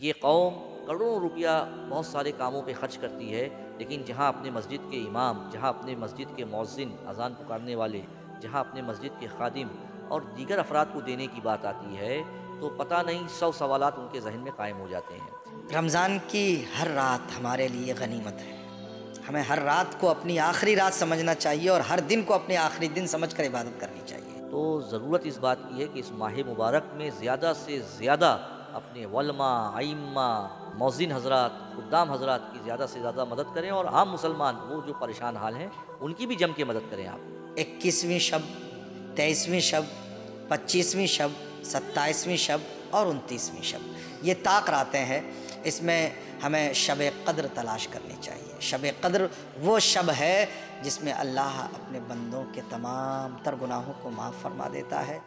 ये कौम करोड़ों रुपया बहुत सारे कामों पे खर्च करती है लेकिन जहाँ अपने मस्जिद के इमाम जहाँ अपने मस्जिद के मौज़िन अजान पुकारने वाले जहाँ अपने मस्जिद के खादिम और दीगर अफराद को देने की बात आती है तो पता नहीं सौ सवाल उनके जहन में कायम हो जाते हैं। रमज़ान की हर रात हमारे लिए गनीमत है। हमें हर रात को अपनी आखिरी रात समझना चाहिए और हर दिन को अपने आखिरी दिन समझ कर इबादत करनी चाहिए। तो ज़रूरत इस बात की है कि इस माह मुबारक में ज़्यादा से ज़्यादा अपने वलमा आइम्मा मौजिन हजरात खुदाम हजरात की ज़्यादा से ज़्यादा मदद करें और आम मुसलमान, वो जो परेशान हाल हैं, उनकी भी जम के मदद करें आप। इक्कीसवीं शब, तेईसवीं शब, पच्चीसवीं शब, सत्ताईसवीं शब और उनतीसवीं शब। ये ताक रातें हैं, इसमें हमें शब कद्र तलाश करनी चाहिए। शब कद्र वो शब है जिसमें अल्लाह अपने बंदों के तमाम तर गुनाहों को माफ़ फरमा देता है।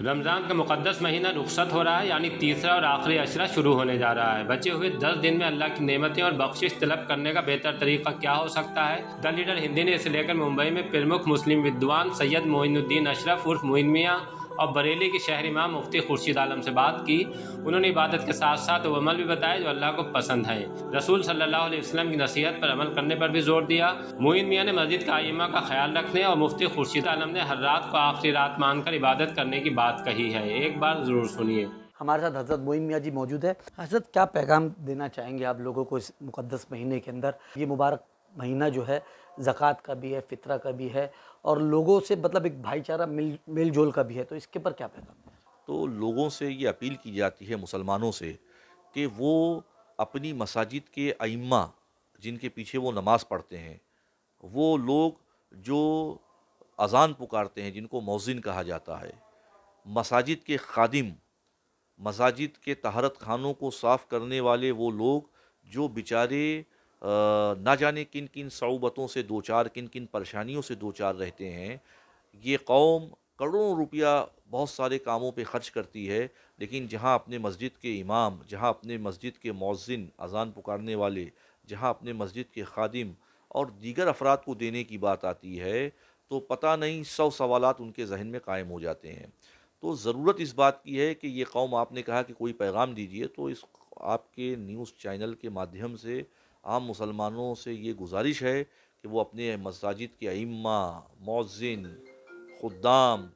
रमज़ान का मुक़दस महीना रुखसत हो रहा है, यानी तीसरा और आखिरी अशरा शुरू होने जा रहा है। बचे हुए दस दिन में अल्लाह की नेमतें और बख्शिश तलब करने का बेहतर तरीका क्या हो सकता है? द लीडर हिंदी ने इसे लेकर मुंबई में प्रमुख मुस्लिम विद्वान सैयद मोइनुद्दीन अशरफ उर्फ़ मोइन मियाँ और बरेली के शहर इमाम मुफ्ती खुर्शीद आलम से बात की। उन्होंने इबादत के साथ साथ वो अमल भी बताया जो अल्लाह को पसंद है। रसूल सल्लल्लाहु अलैहि वसल्लम की नसीहत पर अमल करने पर भी ज़ोर दिया। मोइन मियाँ ने मस्जिद का आइमा का ख्याल रखने और मुफ्ती खुर्शीद आलम ने हर रात को आखिरी रात मानकर इबादत करने की बात कही है। एक बार ज़रूर सुनिए। हमारे साथ हज़रत मोइन मियाँ जी मौजूद है। हज़रत, क्या पैगाम देना चाहेंगे आप लोगों को इस मुकदस महीने के अंदर? ये मुबारक महीना जो है ज़क़़त का भी है, फ़ितरा का भी है और लोगों से मतलब एक भाईचारा मिल मेल जोल का भी है तो इसके पर क्या पैगाम तो लोगों से ये अपील की जाती है, मुसलमानों से, कि वो अपनी मसाजिद के अइम्मा, जिनके पीछे वो नमाज़ पढ़ते हैं, वो लोग जो अज़ान पुकारते हैं, जिनको मौजिन कहा जाता है, मसाजिद के खादिम, मसाजिद के तहारत खानों को साफ़ करने वाले वो लोग, जो बेचारे ना जाने किन किन सऊबतों से दो चार किन किन परेशानियों से दो चार रहते हैं। ये कौम करोड़ों रुपया बहुत सारे कामों पे ख़र्च करती है, लेकिन जहाँ अपने मस्जिद के इमाम, जहाँ अपने मस्जिद के मौज़िन अजान पुकारने वाले, जहाँ अपने मस्जिद के खादिम और दीगर अफराद को देने की बात आती है तो पता नहीं सौ सवाल उनके जहन में कायम हो जाते हैं। तो ज़रूरत इस बात की है कि ये कौम आपने कहा कि कोई पैगाम दीजिए तो इस आपके न्यूज़ चैनल के माध्यम से आम मुसलमानों से ये गुजारिश है कि वो अपने मसाजिद के अइम्मा मौज़िन खुदाम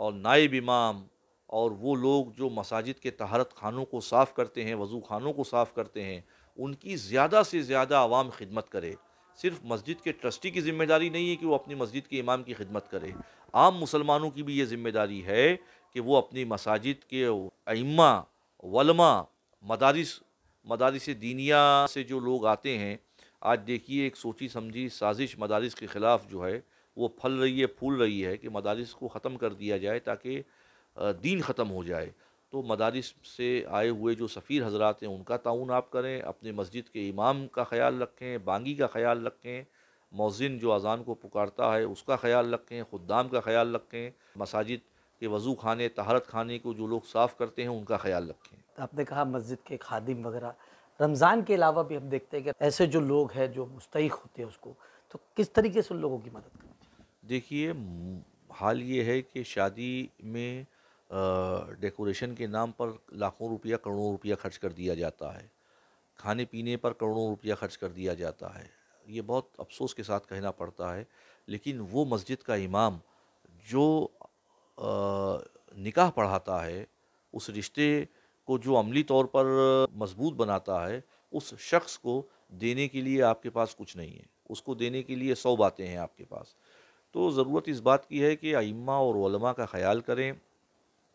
और नायब इमाम और वो लोग जो मसाजिद के तहारत खानों को साफ़ करते हैं, वज़ू खानों को साफ़ करते हैं, उनकी ज़्यादा से ज़्यादा आवाम खिदमत करे। सिर्फ़ मस्जिद के ट्रस्टी की ज़िम्मेदारी नहीं है कि वो अपनी मस्जिद के इमाम की खिदमत करे। आम मुसलमानों की भी ये ज़िम्मेदारी है कि वो अपनी मसाजिद के अइम्मा, वलमा, मदारिस मदारस दीनिया से जो लोग आते हैं, आज देखिए एक सोची समझी साजिश मदारस के ख़िलाफ़ जो है, वो फल रही है, फूल रही है कि मदारस को ख़त्म कर दिया जाए ताकि दीन ख़त्म हो जाए। तो मदारस से आए हुए जो सफ़ीर हजरात हैं, उनका ताउन आप करें, अपने मस्जिद के इमाम का ख्याल रखें, बांगी का ख्याल रखें, मौजिन जो अज़ान को पुकारता है, उसका ख्याल रखें ख़ुदाम का ख्याल रखें, मसाजिद के वज़ू खाने, तहारत खाने को जो लोग साफ़ करते हैं, उनका ख्याल रखें। आपने कहा मस्जिद के खादिम वगैरह। रमज़ान के अलावा भी हम देखते हैं कि ऐसे जो लोग हैं जो मुस्तक होते हैं उसको तो किस तरीके से उन लोगों की मदद चाहिए देखिए, हाल ये है कि शादी में डेकोरेशन के नाम पर लाखों रुपया, करोड़ों रुपया खर्च कर दिया जाता है। खाने पीने पर करोड़ों रुपया खर्च कर दिया जाता है। ये बहुत अफसोस के साथ कहना पड़ता है, लेकिन वो मस्जिद का इमाम जो निकाह पढ़ाता है, उस रिश्ते को जो अमली तौर पर मज़बूत बनाता है, उस शख्स को देने के लिए आपके पास कुछ नहीं है। उसको देने के लिए सौ बातें हैं आपके पास। तो ज़रूरत इस बात की है कि आइम्मा और वलमा का ख्याल करें।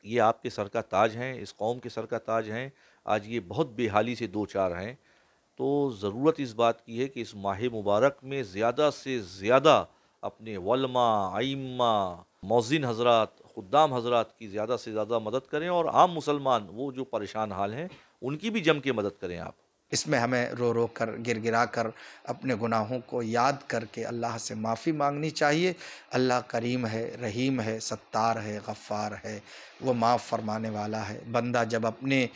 ये आपके सर का ताज हैं, इस कौम के सर का ताज हैं। आज ये बहुत बेहाली से दो चार हैं। तो ज़रूरत इस बात की है कि इस माह मुबारक में ज़्यादा से ज़्यादा अपने वलमा आइम्मा, मौजिन हजरात खुदाम हजरात की ज़्यादा से ज़्यादा मदद करें और आम मुसलमान, वो जो परेशान हाल हैं, उनकी भी जम के मदद करें आप। इसमें हमें रो रो कर गिर गिरा कर, अपने गुनाहों को याद करके अल्लाह से माफ़ी मांगनी चाहिए। अल्लाह करीम है, रहीम है, सत्तार है गफ़ार है, वो माफ़ फरमाने वाला है। बंदा जब अपने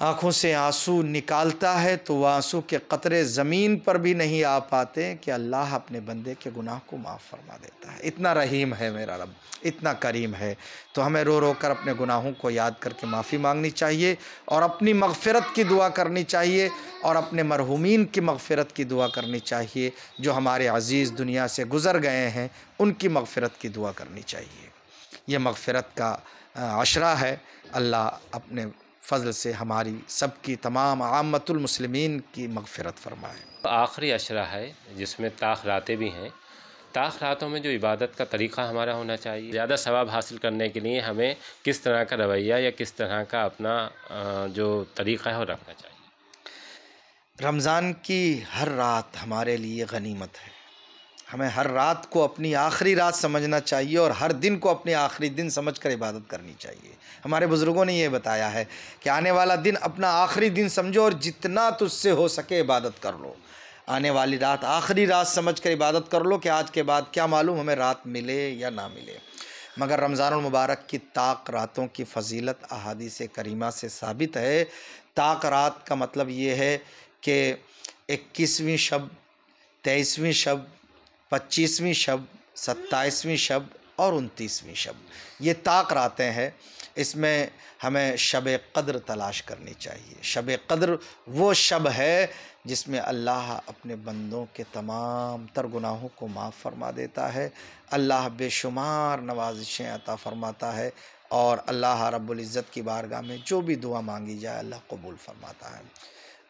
आँखों से आँसू निकालता है तो वह आँसू के कतरे ज़मीन पर भी नहीं आ पाते कि अल्लाह अपने बंदे के गुनाह को माफ़ फरमा देता है। इतना रहीम है मेरा रब, इतना करीम है। तो हमें रो रो कर अपने गुनाहों को याद करके माफ़ी मांगनी चाहिए और अपनी मगफ़रत की दुआ करनी चाहिए और अपने मरहूमिन की मगफ़रत की दुआ करनी चाहिए, जो हमारे अज़ीज़ दुनिया से गुज़र गए हैं, उनकी मगफ़रत की दुआ करनी चाहिए। ये मगफ़रत का अशरा है। अल्लाह अपने फ़ज़ल से हमारी सबकी तमाम आमतुलमसलिमिन की मगफ़रत फरमाए। आखिरी अशरा है जिसमें ताख रातें भी हैं। ताख रातों में जो इबादत का तरीक़ा हमारा होना चाहिए। ज़्यादा सवाब हासिल करने के लिए हमें किस तरह का रवैया या किस तरह का अपना जो तरीक़ा है वो रखना चाहिए। रमज़ान की हर रात हमारे लिए गनीमत है। हमें हर रात को अपनी आखिरी रात समझना चाहिए और हर दिन को अपने आखिरी दिन समझकर इबादत करनी चाहिए। हमारे बुज़ुर्गों ने ये बताया है कि आने वाला दिन अपना आखिरी दिन समझो और जितना तुझसे हो सके इबादत कर लो। आने वाली रात, आखिरी रात समझ कर इबादत कर लो कि आज के बाद क्या मालूम हमें रात मिले या ना मिले। मगर रमज़ान मुबारक की ताक रातों की फजीलत अहादीस करीमा से साबित है। ताक रात का मतलब ये है कि इक्कीसवीं शब, तेईसवीं शब पच्चीसवीं शब, सत्ताईसवीं शब और उनतीसवीं शब। ये ताक रातें हैं, इसमें हमें शब कद्र तलाश करनी चाहिए। शब कद्र वो शब है जिसमें अल्लाह अपने बंदों के तमाम तर गुनाहों को माफ़ फरमा देता है, अल्लाह बेशुमार नवाजिशें अता फरमाता है और अल्लाह रब्बुल की बारगाह में जो भी दुआ मांगी जाए अल्लाह कबूल फरमाता है।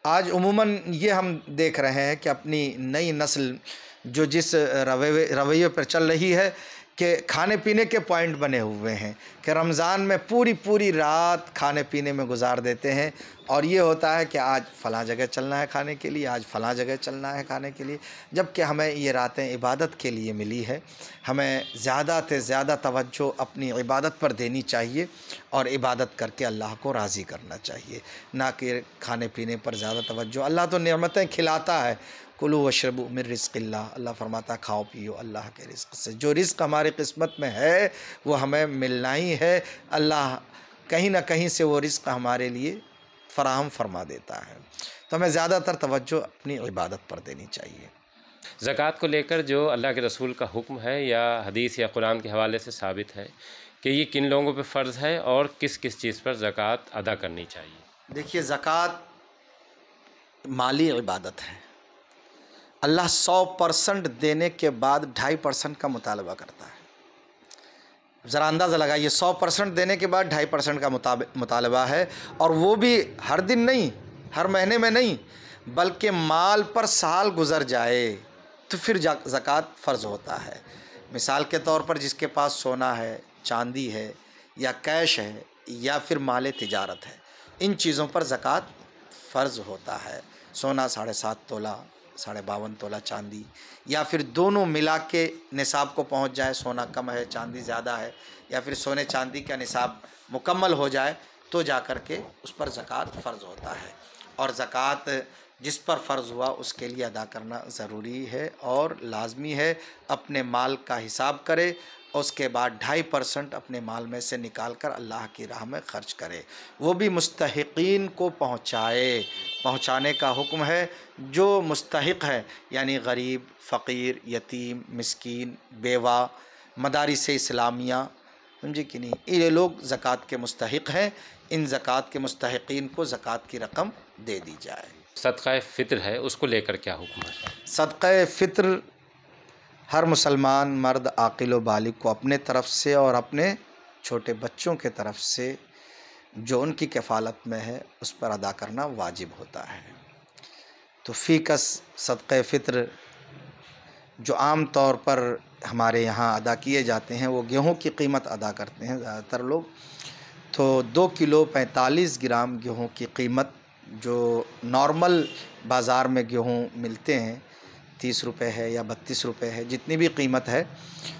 आज उमूमन ये हम देख रहे हैं कि अपनी नई नस्ल जो जिस रवैये रवैये पर चल रही है कि खाने पीने के पॉइंट बने हुए हैं कि रमज़ान में पूरी पूरी रात खाने पीने में गुजार देते हैं और ये होता है कि आज फ़लाँ जगह चलना है खाने के लिए, आज फ़लाँ जगह चलना है खाने के लिए, जबकि हमें ये रातें इबादत के लिए मिली है। हमें ज़्यादा से ज़्यादा तवज्जो अपनी इबादत पर देनी चाहिए और इबादत करके अल्लाह को राज़ी करना चाहिए, ना कि खाने पीने पर ज़्यादा तवज्जो। अल्लाह तो नमतें खिलाता है कुलु वशरबू मिर रिस्क़ल्ला अल्लाह फरमाता खाओ पियो अल्लाह के रिस्क से। जो रिस्क हमारी किस्मत में है वो हमें मिलना ही है। अल्लाह कहीं ना कहीं से वो रिस्क हमारे लिए फ़राहम फरमा देता है। तो हमें ज़्यादातर तवज्जो अपनी इबादत पर देनी चाहिए। ज़क़़त को लेकर जो अल्लाह के रसूल का हुक्म है या हदीस या कुरान के हवाले से साबित है कि ये किन लोगों पे फ़र्ज़ है और किस किस चीज़ पर ज़क़़त अदा करनी चाहिए। देखिए ज़क़़त माली इबादत है। अल्लाह सौ परसेंट देने के बाद ढाई परसेंट का मुतालबा करता है। ज़रा अंदाज़ा लगाइए, सौ परसेंट देने के बाद ढाई परसेंट का मुतालबा है और वो भी हर दिन नहीं, हर महीने में नहीं, बल्कि माल पर साल गुज़र जाए तो फिर ज़क़़त फ़र्ज़ होता है। मिसाल के तौर पर जिसके पास सोना है, चांदी है या कैश है या फिर माल तिजारत है, इन चीज़ों पर ज़क़़त फ़र्ज़ होता है। सोना साढ़े सात तोला साढ़े बावन तोला चांदी। या फिर दोनों मिला के निसाब को पहुँच जाए, सोना कम है, चांदी ज़्यादा है, या फिर सोने चांदी का निसाब मुकम्मल हो जाए तो जा कर के उस पर ज़क़़त फ़र्ज़ होता है। और ज़क़़त जिस पर फ़र्ज़ हुआ, उसके लिए अदा करना ज़रूरी है और लाजमी है। अपने माल का हिसाब करे उसके बाद ढाई परसेंट अपने माल में से निकाल कर अल्लाह की राह में ख़र्च करे। वो भी मुस्तकिन को पहुँचाए। पहुँचाने का हुक्म है जो मुस्तक है यानी गरीब फ़कीर यतीम मस्किन बेवा मदारी से इस्लामिया समझे कि नहीं? ये लोग ज़क़़त के मुस्तक हैं। इन ज़क़़त के मुस्तकिन को ज़क़़त की रकम दे दी जाए। सदक़ फ़ितर है उसको लेकर क्या हुक्म है? सदक़ फ़ितर हर मुसलमान मर्द, आकिल बालिग को अपने तरफ़ से और अपने छोटे बच्चों के तरफ़ से जो उनकी कफ़ालत में है, उस पर अदा करना वाजिब होता है। तो फ़ीकस, सदक़ फ़ितर जो आम तौर पर हमारे यहाँ अदा किए जाते हैं, वो गेहूँ की कीमत अदा करते हैं ज़्यादातर लोग। तो दो किलो पैंतालीस ग्राम गेहूँ की कीमत जो नॉर्मल बाज़ार में गेहूँ मिलते हैं तीस रुपये है या बत्तीस रुपये है जितनी भी कीमत है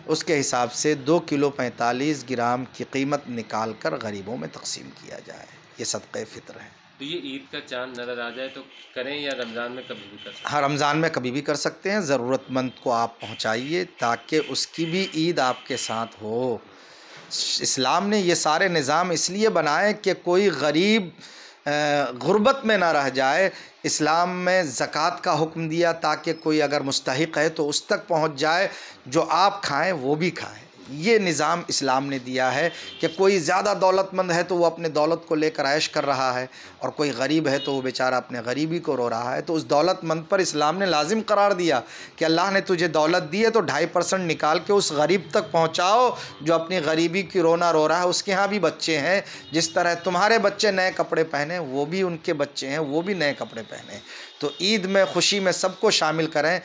उसके हिसाब से दो किलो पैंतालीस ग्राम की कीमत निकाल कर गरीबों में तकसीम किया जाए। ये सदक़ फ़ितर है। तो ये ईद का चाँद नज़र आ जाए तो करें या रमज़ान में कभी भी कर सकते हाँ रमज़ान में कभी भी कर सकते हैं। ज़रूरतमंद को आप पहुँचाइए ताकि उसकी भी ईद आपके साथ हो। इस्लाम ने ये सारे निज़ाम इसलिए बनाए कि कोई गरीब गुर्बत में ना रह जाए, इस्लाम में ज़क़़त का हुक्म दिया ताकि कोई अगर मुस्तक है तो उस तक पहुँच जाए, जो आप खाएँ वो भी खाएँ। ये निज़ाम इस्लाम ने दिया है कि कोई ज़्यादा दौलतमंद है तो वो अपने दौलत को लेकर ऐश कर रहा है और कोई गरीब है तो वो बेचारा अपने गरीबी को रो रहा है। तो उस दौलतमंद पर इस्लाम ने लाजिम करार दिया कि अल्लाह ने तुझे दौलत दी है तो ढाई परसेंट निकाल के उस गरीब तक पहुँचाओ जो अपनी गरीबी की रोना रो रहा है। उसके यहाँ भी बच्चे हैं, जिस तरह तुम्हारे बच्चे नए कपड़े पहने, वो भी उनके बच्चे हैं, वो भी नए कपड़े पहने। तो ईद में खुशी में सबको शामिल करें।